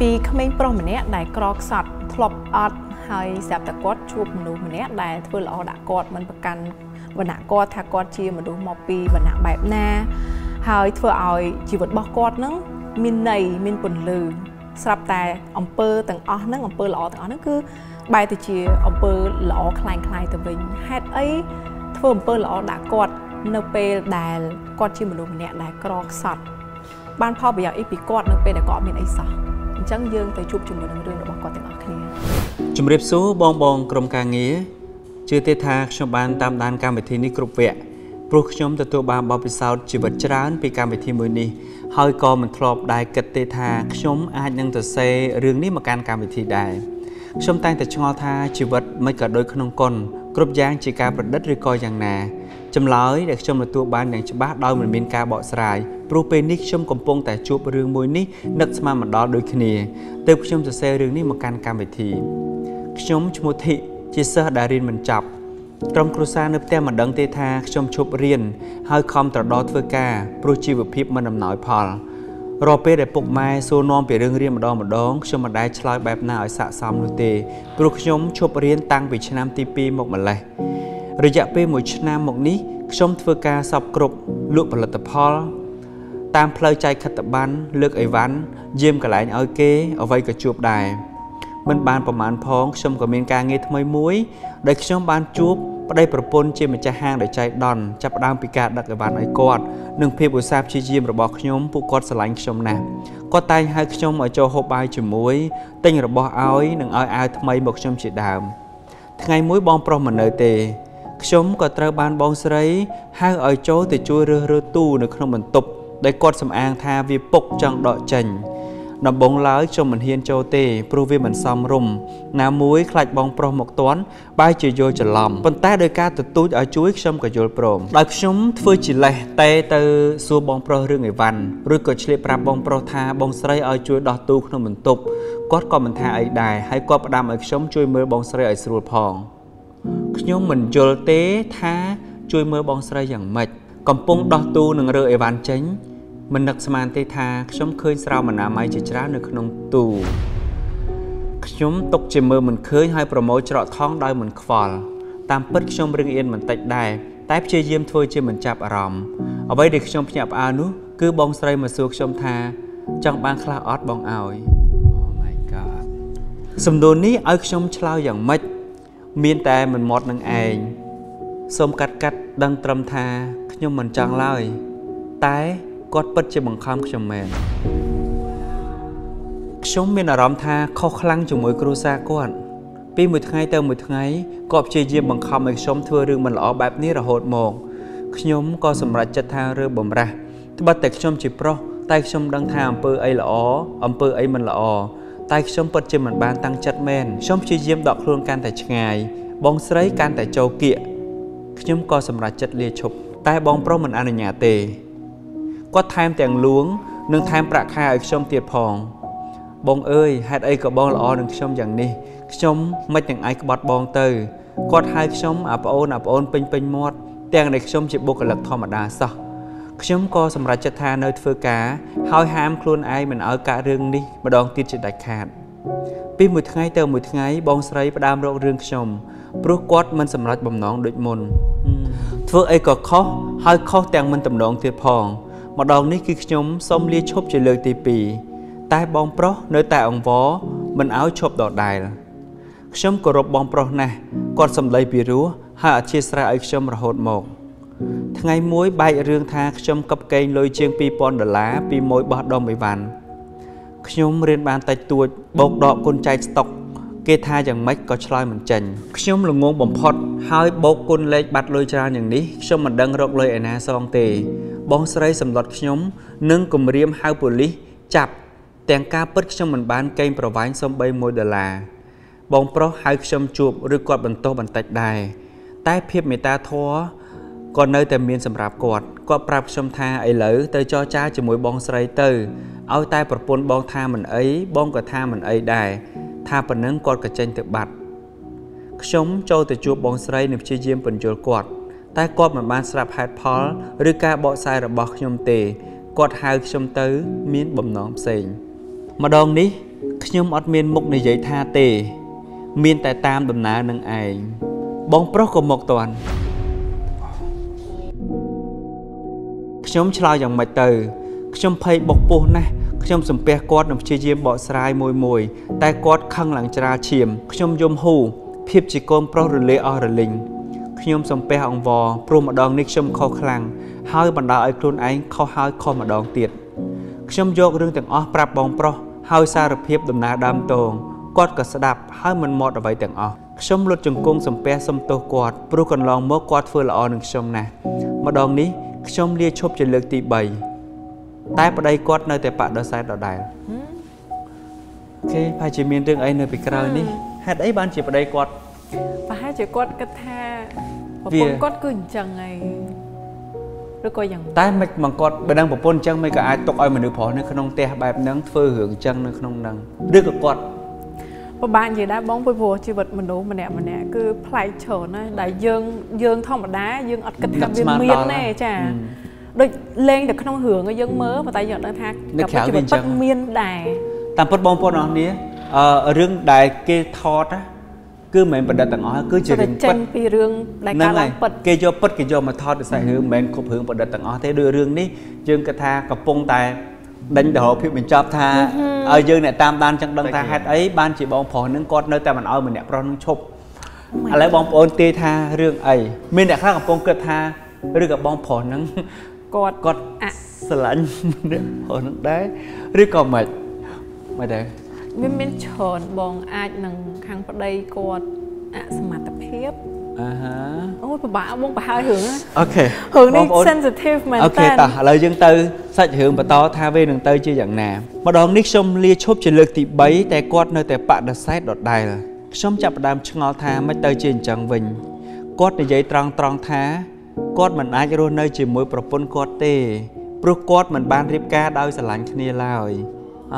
ពីក្មេងប្រុសម្នាក់ដែលក្រខ្សត់ធ្លាប់អត់ហើយស្រាប់តែគាត់ជួបមនុស្សម្នាក់ដែលធ្វើល្អដាក់គាត់មិនប្រកាន់វណ្ណៈគាត់ថាគាត់ជាមនុស្សមកពីវណ្ណៈបែបណាហើយធ្វើឲ្យជីវិតរបស់គាត់នឹងមានន័យមានពន្លឺស្រាប់តែអំពើទាំងអស់ហ្នឹងអំពើល្អទាំងអស់ហ្នឹងគឺបែរទៅជាអំពើល្អคล้ายៗទៅវិញហេតុអីធ្វើអំពើល្អដាក់គាត់នៅពេលដែលគាត់ជាមនុស្សម្នាក់ដែលក្រខ្សត់បានផលប្រយោជន៍អីពីគាត់នៅពេលដែលគាត់អត់មានអីសោះអ ញ្ចឹងយើងទៅជួបជាមួយនឹងរឿងរបស់គាត់ទាំងអស់គ្នាជំរាបសួរបងបងក្រុមការងារជឿទេថាខ្ញុំបានតាមដានកម្មវិធីនេះគ្រប់វគ្គព្រោះខ្ញុំទទួលបានបទពិសោធន៍ជីវិតច្រើនពីកម្មវិធីមួយនេះហើយក៏មិនធ្លាប់ដែរគិតទេថាខ្ញុំអាចនឹងទៅសេរឿងនេះមកកាន់កម្មវិធីដែរខ្ញុំតែងតែឆ្ងល់ថាជីវិតមិនក៏ដូចក្នុងកុន គ្រប់យ៉ាងជាការប្រឌិតឬក៏យ៉ាងណាចម្លើយដែលខ្ញុំទទួលបានយ៉ាងច្បាស់ដោយមិនមានការបកស្រាយព្រោះពេលនេះខ្ញុំកំពុងតែជួបរឿងមួយនេះនឹកស្មានមកដល់ដូចគ្នាទើបខ្ញុំសរសេររឿងនេះមកកាន់កម្មវិធីខ្ញុំឈ្មោះធីជាសិស្សដែលរៀនមិនចប់ក្រុមគ្រួសារនៅផ្ទះមិនដឹងទេថាខ្ញុំឈប់រៀនហើយខំត្រដរធ្វើការព្រោះជីវភាពមិនអំណោយផល រាល់ពេលដែលពុកម៉ែសួរនាំពីរឿងរៀនម្ដងម្ដងខ្ញុំមិនដែលឆ្លើយបែបណាឲ្យស័ក្តិសមនោះទេព្រោះខ្ញុំឈប់រៀនតាំងពីឆ្នាំទី2មកម្លេះរយៈពេល1ឆ្នាំមកនេះខ្ញុំធ្វើការសពគ្រប់លក់ផលិតផល តាមផ្លូវចែកខិត្តប័ណ្ណលើកអីវ៉ាន់យាមកន្លែងឲ្យគេអ្វីក៏ជួបដែរមិនបានប្រមាណផងខ្ញុំក៏មានការងារថ្មីមួយដែលខ្ញុំបានជួប ប្តីប្រពន្ធជាម្ចាស់ហាងដែលចៃដន្យចាប់ផ្ដើមពីការដឹកអីវ៉ាន់ឲ្យគាត់និងភាពឧស្សាហ៍ព្យាយាមរបស់ខ្ញុំពួកគាត់ស្រឡាញ់ខ្ញុំណាស់គាត់តែងហៅខ្ញុំឲ្យចូលហូបបាយជាមួយទិញរបស់ឲ្យនិងឲ្យអាវថ្មីមកខ្ញុំជាដើមថ្ងៃមួយបងប្រុសមិននៅទេខ្ញុំក៏ត្រូវបានបងស្រីហៅឲ្យចូលទៅជួយរើសរើទូនៅក្នុងបន្ទប់ដែលគាត់សំអាងថាវាពុកចង់ដកចេញ ដំបងឡើយខ្ញុំមិនហ៊ានចូលទេព្រោះវាមិនសមរម្យណាមួយខ្លាចបងប្រុសមកតន់បែរជាយល់ច្រឡំប៉ុន្តែដោយការទទូចឲ្យជួយខ្ញុំក៏យល់ព្រមដោយខ្ញុំធ្វើជាលេះតែទៅសួរបងប្រុសរឿងអីវ៉ាន់ឬក៏ឆ្លៀតប្រាប់បងប្រុសថាបងស្រីឲ្យជួយដោះទូក្នុងបន្ទប់គាត់ក៏មិនថាអីដែរហើយគាត់ផ្ដាំឲ្យខ្ញុំជួយមើលបងស្រីឲ្យស្រួលផងខ្ញុំមិនយល់ទេថាជួយមើលបងស្រីយ៉ាងម៉េចកំពុងដោះទូនឹងរើអីវ៉ាន់ចេញ មិននឹកស្មានទេថាខ្ញុំឃើញស្រោមអនាម័យជាច្រើននៅក្នុងទូខ្ញុំຕົកជាមើលមិនឃើញហើយប្រមូលច្រកថងដោយមិនខ្វល់តាមពិតខ្ញុំរឹងអៀនបន្តិចដែរតែព្យាយាមធ្វើជាមិនចាប់អារម្មណ៍អ្វីដែលខ្ញុំភ្ញាក់ផ្អើលនោះគឺបងស្រីមកសួរខ្ញុំថាចង់បានខ្លះអត់បងឲ្យ Oh my god សំណួរនេះឲ្យខ្ញុំឆ្លើយយ៉ាងម៉េចមានតែមិនមាត់នឹងឯងសូមកាត់កាត់ដឹងត្រឹមថាខ្ញុំមិនចង់ឡើយតែ គាត់ពិតជាបង្ខំខ្ញុំមែនខ្ញុំមានអារម្មណ៍ថាខុសខ្លាំងជាមួយគ្រួសារគាត់ពីមួយថ្ងៃទៅមួយថ្ងៃគាត់ព្យាយាមបង្ខំឲ្យខ្ញុំធ្វើរឿងមិនល្អបែបនេះរហូតមកខ្ញុំក៏សម្រេចចិត្តថារើបំរាស់ត្បិតតែខ្ញុំជាប្រុសតែខ្ញុំដឹងថាអំពើអីល្អអំពើអីមិនល្អតែខ្ញុំពិតជាមិនបានតាំងចិត្តមែនខ្ញុំព្យាយាមដកខ្លួនកាន់តែឆ្ងាយបងស្រីកាន់តែចូលគៀកខ្ញុំក៏សម្រេចចិត្តលាឈប់តែបងប្រុសមិនអនុញ្ញាតទេ គាត់ថែមទាំងលួង និងថែមប្រាក់ខែឲ្យខ្ញុំទៀតផង បងអើយហេតុអីក៏បងល្អនឹងខ្ញុំយ៉ាងនេះខ្ញុំមិនទាំងឯងក្បត់បងទៅគាត់ហៅខ្ញុំអាប្អូនអាប្អូនពេញពេញមាត់ទាំងដែលខ្ញុំជាបុគ្គលិកធម្មតាសោះខ្ញុំក៏សម្រេចចិត្តថានៅធ្វើការហើយហាមខ្លួនឯងមិនឲ្យកាក់រឿងនេះម្ដងទៀតជាដាច់ខាតពីមួយថ្ងៃទៅមួយថ្ងៃបងស្រីផ្ដើមរករឿងខ្ញុំព្រោះគាត់មិនសម្រេចបំណងដូចមុនធ្វើអីក៏ខុសហើយខុសទាំងមិនតំណងទៀតផង ម្ដងនេះគឺខ្ញុំសូមលាឈប់ជាលើកទី2តែបងប្រុសនៅតែអង្វរមិនឲ្យឈប់ដដែលខ្ញុំគោរពបងប្រុសណាស់គាត់សម្ដីពីរោះហើយអធិស្ឋានឲ្យខ្ញុំរហូតមកថ្ងៃមួយបែករឿងថាខ្ញុំកឹបកេងលុយជាង2000ដុល្លារពីមួយបោះដុំអីវ៉ាន់ខ្ញុំរៀនបានតិចតួចបោកដកគុណចែកស្តុក គេថាយ៉ាងម៉េចក៏ឆ្លើយមិនចេញខ្ញុំល្ងងបំផុតហើយបោកគុណលេខបាត់លុយច្រើនយ៉ាងនេះខ្ញុំមិនដឹងរកលុយឯណាសងទេ បងស្រីសម្លុតខ្ញុំនិងគម្រាមហៅប៉ូលីសចាប់ទាំងការពិតខ្ញុំមិនបានកេងប្រវ័ញ្ចសំបី1ដុល្លារបងប្រុសហៅខ្ញុំជួបឬគាត់បន្ទោសបន្តិចដែរតែភាពមេត្តាធម៌ក៏នៅតែមានសម្រាប់គាត់គាត់ប្រាប់ខ្ញុំថាឥឡូវទៅចរចាជាមួយបងស្រីទៅឲ្យតែប្រពន្ធបងថាមិនអីបងក៏ថាមិនអីដែរ ថាប៉ុណ្ណឹងគាត់ក៏ចេញទៅបាត់ខ្ញុំចូលទៅជួបបងស្រីនិងព្យាយាមបញ្យល់គាត់ តែគាត់មិនបានស្រាប់ហេតុផល ឬការបកស្រាយរបស់ខ្ញុំទេគាត់ហៅខ្ញុំទៅ មានបំណងផ្សេង ម្ដងនេះខ្ញុំអត់មានមុខនិយាយថាទេ មានតែតាមដំណើរនឹងឯងបងប្រុសក៏មកតាន់ខ្ញុំឆ្លើយយ៉ាងម៉េចទៅខ្ញុំភ័យបុកពោះណាស់ ខ្ញុំសំពះគាត់នឹងព្យាយាមបកស្រាយមួយមួយ តែគាត់ខឹងឡើងច្រាលឈាមខ្ញុំយំហ៊ូភាពជាកូនប្រុសរលាអស់រលីងខ្ញុំសំពះអង្វរព្រោះម្ដងនេះខ្ញុំខុសខ្លាំងហើយបណ្ដាឲ្យខ្លួនឯងខុសហើយខុសម្ដងទៀតខ្ញុំយករឿងទាំងអស់ប្រាប់បងប្រុសហើយសារភាពដំណើរដើមតងគាត់ក៏ស្ដាប់ហើយមិនមកអ្វីទាំងអស់ខ្ញុំលុតជង្គង់សំពះសុំទោសគាត់ព្រោះកន្លងមកគាត់ធ្វើល្អនឹងខ្ញុំណាស់ម្ដងនេះខ្ញុំលាឈប់ជាលើកទី3 តែប្តីគាត់នៅតែបដិសេធដដែលគេប្រហែលជាមានរឿងអីនៅពីក្រោយនេះហេតុអីបានជាប្តីគាត់ប្រហែលជាគាត់គិតថាប្រពន្ធគាត់គឺអញ្ចឹងហើយឬក៏យ៉ាងតែមិនមកគាត់បើដឹងប្រពន្ធអញ្ចឹងមិនក៏អាចទុកឲ្យមនុស្សប្រុសនៅក្នុងផ្ទះបែបហ្នឹងធ្វើរឿងអញ្ចឹងនៅក្នុងហ្នឹងឬក៏គាត់ពិបាកនិយាយដែរបងព្រោះជីវិតមនុស្សម្នាក់ម្នាក់គឺប្លែកច្រើនណាស់ដែលយើងយើងធម្មតាយើងអត់គិតថាវាមានទេចា ដូចលេងតែក្នុងរឿងយើងមើលប៉ុន្តែយើងអត់ដឹងថាកាប់ជីវិតពិតមានដែរតាមពិតបងប្អូនអរគ្នាអឺរឿងដែលគេថតណាគឺមិនមែនប្រឌិតទាំងអស់គឺជារឿងពិតពីរឿងដែលកើតឡើងពិតគេយកពិតគេយកមកថតដោយសាររឿងមិនមែនគ្រប់រឿងប្រឌិតទាំងអស់ទេដូចរឿងនេះយើងគិតថាកំពុងតែដេញទៅរកភាពបញ្ចប់ថាឲ្យយើងអ្នកតាមដានចឹងដឹងថាហេតុអីបានជាបងប្រុសនឹងគាត់នៅតែមិនឲ្យម្នាក់ប្រុសនឹងឈប់ឥឡូវបងប្អូនទាយថារឿងអីមានអ្នកខ្លះកំពុងគិតថាឬក៏បងប្រុសនឹង គាត់គាត់ស្រឡាញ់ម្នាក់ប្រុសនឹងដែរឬក៏មិនមិនដែរវាមានច្រើនបងអាចនឹងខាងប្តីគាត់អសមត្ថភាពអាហាអូពិបាកបងប្រហើយរឿងអូខេរឿងនេះ sensitive មែនតើអូខេតោះឥឡូវយើងទៅសាច់រឿងបន្តថាវានឹងទៅជាយ៉ាងណា ម្ដងនេះខ្ញុំលាឈប់ជាលើកទី3តែគាត់នៅតែបដិសេធដដែលខ្ញុំចាប់ផ្ដើមឆ្ងល់ថាមិនទៅជាអញ្ចឹងវិញគាត់និយាយត្រង់ត្រង់ថា គាត់មិនអាចរស់នៅជាមួយប្រពន្ធគាត់ទេព្រោះគាត់មិនបានរៀបការដោយស្រឡាញ់គ្នាឡើយអ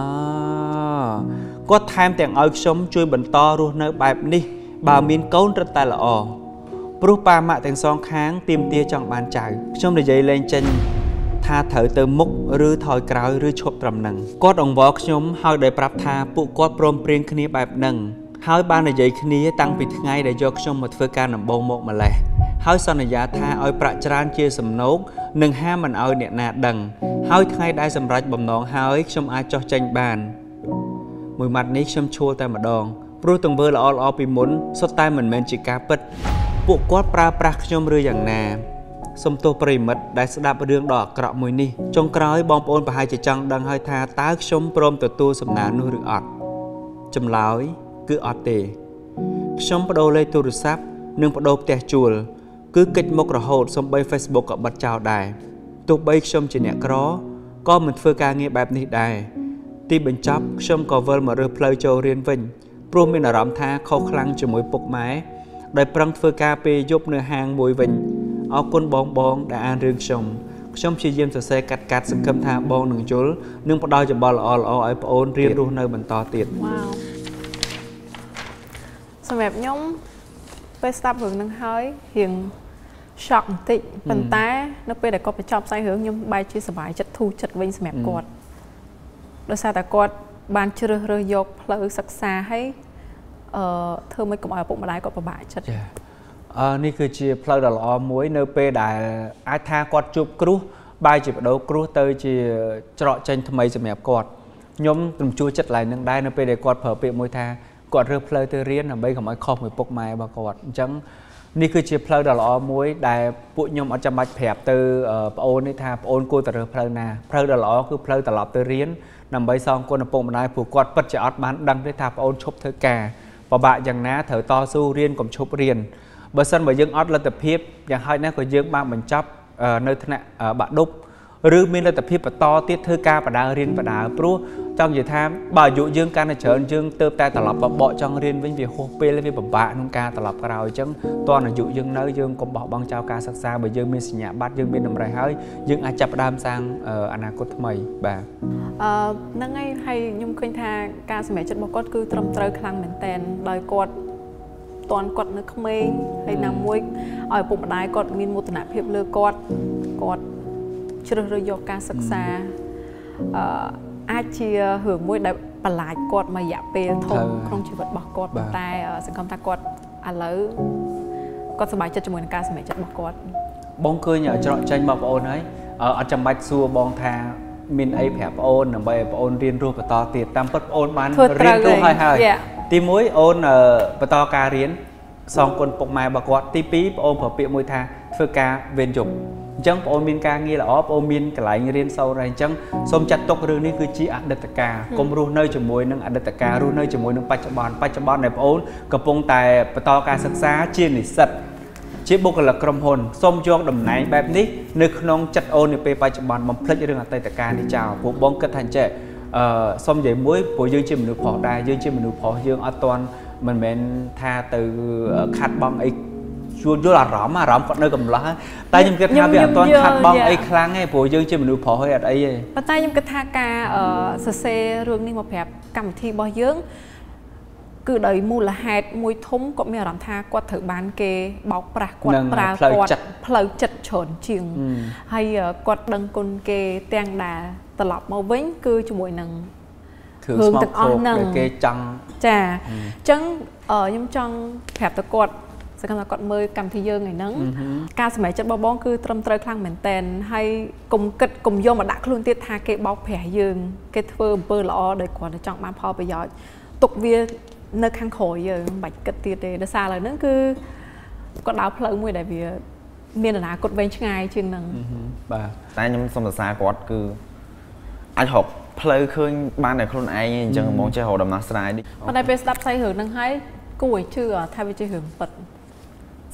គាត់ថែមទាំងឲ្យខ្ញុំជួយបន្តរស់នៅបែបនេះ បើមានកូនរឹតតែល្អព្រោះប៉ាម៉ាក់ទាំងសងខាងទៀមទាចង់បានចៅខ្ញុំនិយាយលេងចេញថាត្រូវទៅមុខឬថយក្រោយឬឈប់ត្រឹមនឹងគាត់អង្វរខ្ញុំហើយដោយប្រាប់ថាពួកគាត់ព្រមព្រៀងគ្នាបែបហ្នឹង ហើយបាននិយាយគ្នាតាំងពីថ្ងៃដែលយកខ្ញុំមកធ្វើការដំបូងមកម្លេះហើយសន្យាថាឲ្យប្រាក់ច្រើនជាសំណោកនិងហាមមិនឲ្យអ្នកណាដឹងហើយថ្ងៃដែលសម្រេចបំណងហើយខ្ញុំអាចចោះចេញបានមួយម៉ាត់នេះខ្ញុំឈួលតែម្ដងព្រោះទង្វើល្អល្អពីមុនសុទ្ធតែមិនមែនជាការពិតពួកគាត់ប្រើប្រាស់ខ្ញុំឬយ៉ាងណាសំទោសប្រិមិត្តដែលស្ដាប់រឿងដ៏អាក្រក់មួយនេះចុងក្រោយបងប្អូនប្រហែលជាចង់ដឹងហើយថាតើខ្ញុំព្រមទទួលសំណើនោះឬអត់ចម្លើយ គឺអត់ទេខ្ញុំបដូរលេខទូរស័ព្ទនិងបដូរផ្ទះជួល គឺកិច្ចមុខរហូតសំបី Facebook ក៏បិទចោលដែរទោះបីខ្ញុំជាអ្នកក្រក៏មិនធ្វើការងារបែបនេះដែរទីបញ្ចប់ខ្ញុំក៏វិលមករើសផ្លូវចូលរៀនវិញព្រោះមានអារម្មណ៍ថាខុសខ្លាំងជាមួយពុកម៉ែដែលប្រឹងធ្វើការពេលយប់នៅហាងមួយវិញអរគុណបងបងដែលអានរឿងខ្ញុំខ្ញុំព្យាយាមសរសេរកាត់កាត់សង្ឃឹមថាបងនឹងយល់និងផ្ដល់យោបល់ល្អល្អឲ្យប្អូនរៀនរស់នៅបន្តទៀតវ៉ាវ សម្រាប់ខ្ញុំពេលស្ដាប់រឿងនឹងហើយរៀង shock បន្តិចប៉ុន្តែនៅពេលដែលគាត់បញ្ចប់ផ្សាយរឿងខ្ញុំបែរជាសប្បាយចិត្តធូរចិត្តវិញសម្រាប់គាត់ដោយសារតែគាត់បានជ្រើសរើសយកផ្លូវសិក្សាឲ្យអឺធ្វើមិនកុំឲ្យឪពុកម្ដាយគាត់ពិបាកចិត្តចាអឺនេះគឺជាផ្លូវដ៏ល្អមួយនៅពេលដែលអាចថាគាត់ជួបគ្រោះបែរជាបដូរគ្រោះទៅជាច្រកចេញថ្មីសម្រាប់គាត់ខ្ញុំរំជួលចិត្តឡើងនឹងដែរនៅពេលដែលគាត់ប្រើពាក្យមួយថា គាត់រើសផ្លូវទៅរៀនដើម្បីកុំឲ្យខុសមួយពុកម៉ែរបស់គាត់អញ្ចឹងនេះគឺជាផ្លូវដ៏ល្អមួយដែលពួកខ្ញុំអត់ចាំបាច់ប្រាប់ទៅប្អូននេះថាប្អូនគួរតែរើសផ្លូវណាផ្លូវដ៏ល្អគឺផ្លូវត្រឡប់ទៅរៀនដើម្បីសងគុណឪពុកម្ដាយព្រោះគាត់ពិតជាអត់បានដឹងទេថាប្អូនឈប់ធ្វើការពិបាកយ៉ាងណាត្រូវតស៊ូរៀនកុំឈប់រៀនបើសិនបើយើងអត់លទ្ធភាពយ៉ាងហោចណាស់ក៏យើងបានបញ្ចប់នៅថ្នាក់បាក់ឌុបឬមានលទ្ធភាពបន្តទៀតធ្វើការបដារៀនបដាព្រោះ ចង់និយាយថាបើអាយុយើងកាន់តែច្រើនយើងទៅតែត្រឡប់បបកចង់រៀនវិញវាហួសពេលវាពិបាកក្នុងការត្រឡប់ក្រោយអញ្ចឹងតើអាយុយើងនៅយើងកុំបោះបង់ចោលការសិក្សាបើយើងមានសញ្ញាបត្រយើងមានតម្រៃហើយយើងអាចចាប់ផ្ដើមសាងអនាគតថ្មីបាទអឺហ្នឹងហើយហើយខ្ញុំឃើញថាការសម្រេចចិត្តរបស់គាត់គឺត្រឹមត្រូវខ្លាំងមែនតែនដោយគាត់តន់គាត់នៅក្មេងហើយណាមួយឲ្យឪពុកម្ដាយគាត់មានមោទនភាពលើគាត់គាត់ជ្រើសរើសយកការសិក្សាអឺ អាចជារឿងមួយដែលបន្លាចគាត់មួយរយៈពេលធំក្នុងជីវិតរបស់គាត់ប៉ុន្តែសង្ឃឹមថាគាត់ឥឡូវគាត់សប្បាយចិត្តជាមួយនឹងការសម្រេចចិត្តរបស់គាត់បងឃើញច្រកចេញមកបងអូនហើយអត់ចាំបាច់សួរបងថាមានអីប្រាប់បងអូនដើម្បីឲ្យបងអូនរៀនរស់បន្តទៀតតាមពិតបងអូនបានរៀនរស់ហើយហើយទី1អូនបន្តការរៀនសងគុណពុកម៉ែរបស់គាត់ទី2បងអូនប្រើពាក្យមួយថាធ្វើការវេនយប់ អញ្ចឹងបងអូនមានការងារល្អបងអូនមានកន្លែងរៀនសូត្រហើយអញ្ចឹងសូមចាត់ទុករឿងនេះគឺជាអតីតកាលកុំរស់នៅជាមួយនឹងអតីតកាលរស់នៅជាមួយនឹងបច្ចុប្បន្នបច្ចុប្បន្នដែលបងអូនកំពុងតែបន្តការសិក្សាជានិស្សិតជាបុគ្គលិកក្រុមហ៊ុនសូមយកតំណែងបែបនេះនៅក្នុងចិត្តអូននាពេលបច្ចុប្បន្នបំភ្លេចរឿងអតីតកាលនេះចោលព្រោះបងគិតថាអញ្ចេះអឺសុំនិយាយមួយព្រោះយើងជាមនុស្សប្រុសដែរយើងជាមនុស្សប្រុសយើងអត់ទាន់មិនមែនថាទៅខាត់បងអី ជួលយល់អារម្មណ៍អារម្មណ៍គាត់នៅកំឡោះតែខ្ញុំគិតថាវាអត់ទាន់ខាត់បងអីខ្លាំងទេព្រោះយើងជាមនុស្សប្រុសហើយអត់អីទេប៉ុន្តែខ្ញុំគិតថាការសរសេររឿងនេះមកប្រាប់កម្មវិធីរបស់យើងគឺដោយមូលហេតុមួយធំគាត់មានអារម្មណ៍ថាគាត់ត្រូវបានគេបោកប្រាស់គាត់ប្រើគាត់ផ្លូវចិត្តច្រើនជាងហើយគាត់ដឹងគុណគេទាំងដែលត្រឡប់មកវិញគឺជាមួយនឹងរឿងទាំងអស់ហ្នឹងគេចង់ចាអញ្ចឹងខ្ញុំចង់ប្រាប់ទៅគាត់ សកម្មថាគាត់មើលកម្មវិធីយើងថ្ងៃហ្នឹងការសម្រេចចិត្តរបស់បងគឺត្រឹមត្រូវខ្លាំងមែនតែនហើយកុំគិតកុំយកមកដាក់ខ្លួនទៀតថាគេបោកប្រាស់យើង គេធ្វើអំពើល្អដោយគ្រាន់តែចង់បានផលប្រយោជន៍ទុកវានៅខាងក្រោយយើងមិនបាច់គិតទៀតទេដោយសារឥឡូវហ្នឹងគឺគាត់ដើរផ្លូវមួយដែលវាមានអនាគតវែងឆ្ងាយជាងហ្នឹងបាទតែខ្ញុំសូមសរសើរគាត់គឺអាចរកផ្លូវឃើញបានតែខ្លួនឯងអញ្ចឹងហ្មងចេះរកដំណោះស្រាយប៉ុន្តែពេលស្ដាប់ផ្សាយរឿងហ្នឹងហើយគួរឲ្យជឿថាវាជារឿងពិត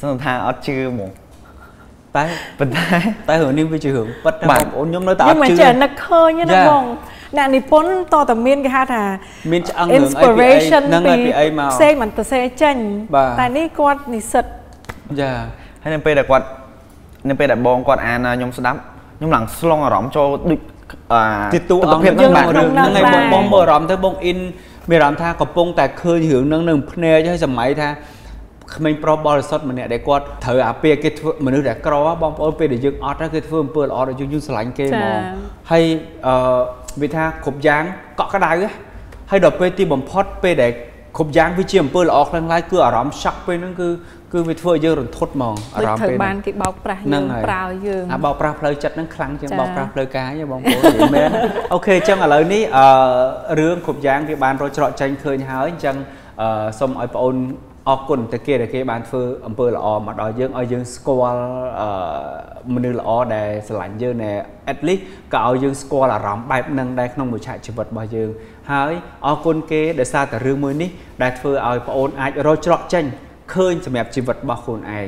សង្ឃថាអត់ជឿហ្មងតែប៉ុន្តែតែរឿងនេះវាជារឿងពិតតែបងប្អូនខ្ញុំនៅតែអត់ជឿខ្ញុំមិនចេះនឹកឃើញណាបងអ្នកនិពន្ធតតែមានគេហៅថាមានឆ្អឹងរឿងអីពីអីហ្នឹងហើយពីអីមកផ្សេងមិនទៅសេចេញតែនេះគាត់និស្សិតយ៉ាហើយនៅពេលដែលគាត់នៅពេលដែលបងគាត់អានខ្ញុំស្ដាប់ខ្ញុំឡើងស្លងអារម្មណ៍ចូលដូចអាទីទូអង្គហ្នឹងបាទរឿងហ្នឹងហើយបងបងមើលអារម្មណ៍ទៅបងអ៊ីនមានអារម្មណ៍ថាកំពុងតែឃើញរឿងហ្នឹងនៅភ្នែកហើយសម័យថា ក្មេងប្រុសបរិសុទ្ធម្នាក់ដែលគាត់ត្រូវអាពេលគេធ្វើមនុស្សដែលក្របងប្អូនពេលដែលយើងអត់គេធ្វើអំពើល្អដល់យើងយើងស្រឡាញ់គេហ្មងហើយអឺវាថាគ្រប់យ៉ាងកក់ក្ដៅហើយដល់ពេលទីបំផុតពេលដែលគ្រប់យ៉ាងវាជាអំពើល្អខ្លាំងឡើយគឺអារម្មណ៍ឆាក់ពេលហ្នឹងគឺគឺវាធ្វើឲ្យយើងរន្ធត់ហ្មងអារម្មណ៍ពេលបានគេបោកប្រាស់យើងប្រើយើងអាបោកប្រាស់ផ្លូវចិត្តហ្នឹងខ្លាំងជាងបោកប្រាស់ផ្លូវកាយបងប្អូននិយាយមែនអូខេអញ្ចឹងឥឡូវនេះអឺរឿងគ្រប់យ៉ាងវាបានរកច្រកចេញឃើញហើយអញ្ចឹងអឺសូមឲ្យបងអូន អរគុណទៅគេដែលគេបានធ្វើអំពើល្អមកដល់យើងឲ្យយើងស្គាល់មនុស្សល្អដែលស្រឡាញ់យើងណែ at least ក៏ឲ្យយើងស្គាល់អារម្មណ៍បែបហ្នឹងដែរក្នុងមួយឆាកជីវិតរបស់យើង ហើយអរគុណគេដែលសារតែរឿងមួយនេះដែលធ្វើឲ្យបងអូនអាចរកច្រកចេញឃើញសម្រាប់ជីវិតរបស់ខ្លួនឯង